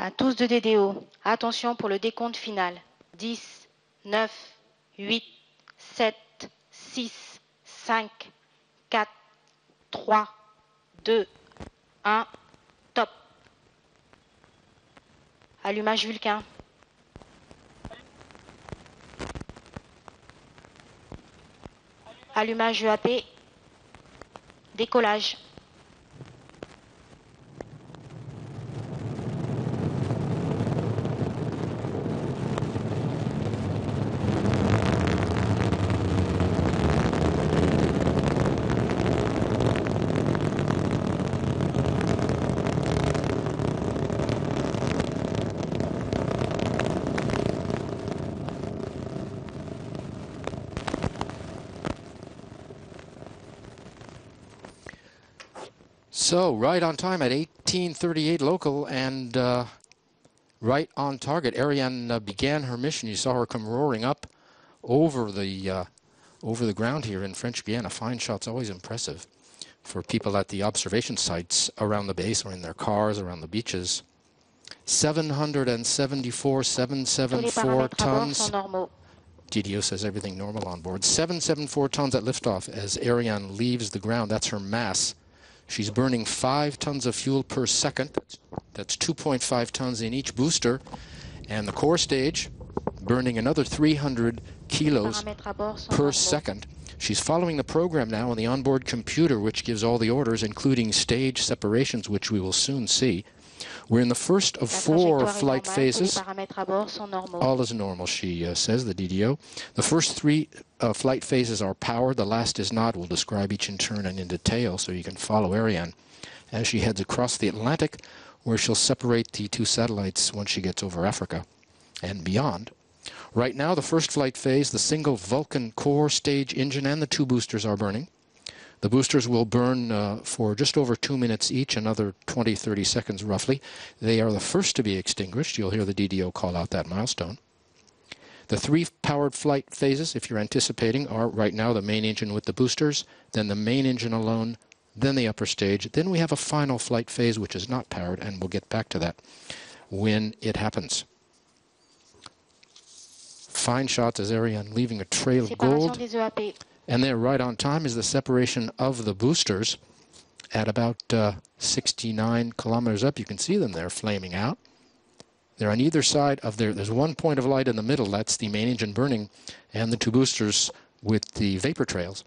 À tous de DDO, attention pour le décompte final. 10, 9, 8, 7, 6, 5, 4, 3, 2, 1, top. Allumage Vulcain. Allumage EAP. Décollage. So right on time at 1838 local and uh, right on target. Ariane uh, began her mission. You saw her come roaring up over the uh, over the ground here in French Guiana. Fine shots, always impressive for people at the observation sites around the base or in their cars around the beaches. 774, 774 tons. DDO says everything normal on board. 774 tons at liftoff as Ariane leaves the ground. That's her mass. She's burning five tons of fuel per second. That's 2.5 tons in each booster. And the core stage burning another 300 kilos per second. She's following the program now on the onboard computer, which gives all the orders, including stage separations, which we will soon see. We're in the first of four flight phases. All is normal, she uh, says, the DDO. The first three uh, flight phases are powered, The last is not. We'll describe each in turn and in detail so you can follow Ariane as she heads across the Atlantic, where she'll separate the two satellites once she gets over Africa and beyond. Right now, the first flight phase, the single Vulcain core stage engine and the two boosters are burning. The boosters will burn uh, for just over two minutes each, another 20, 30 seconds roughly. They are the first to be extinguished. You'll hear the DDO call out that milestone. The three powered flight phases, if you're anticipating, are right now the main engine with the boosters, then the main engine alone, then the upper stage. Then we have a final flight phase which is not powered, and we'll get back to that when it happens. Fine shots as Ariane leaving a trail of gold. And there, right on time, is the separation of the boosters at about uh, 69 kilometers up. You can see them there flaming out. They're on either side of there. There's one point of light in the middle. That's the main engine burning. And the two boosters with the vapor trails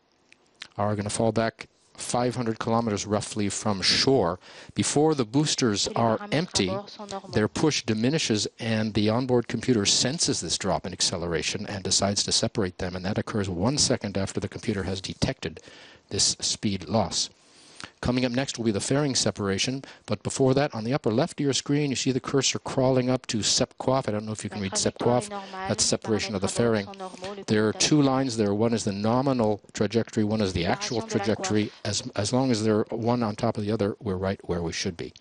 are going to fall back 500 kilometers roughly from shore. Before the boosters are empty, their push diminishes and the onboard computer senses this drop in acceleration and decides to separate them, and that occurs one second after the computer has detected this speed loss. Coming up next will be the fairing separation, but before that, on the upper left of your screen, you see the cursor crawling up to SEPQUAF. I don't know if you can read SEPQUAF. That's separation of the fairing. There are two lines there. One is the nominal trajectory, one is the actual trajectory. As, as long as they're one on top of the other, we're right where we should be.